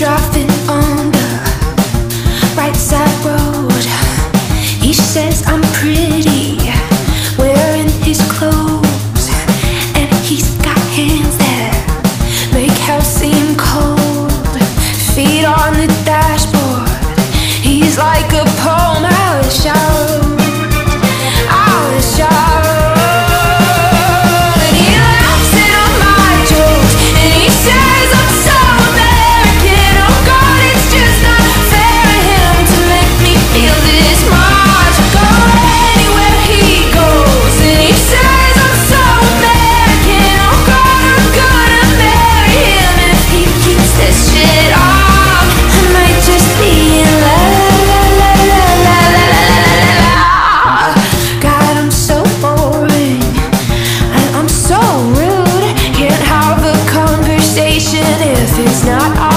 driving on the right side road. He says I'm it's not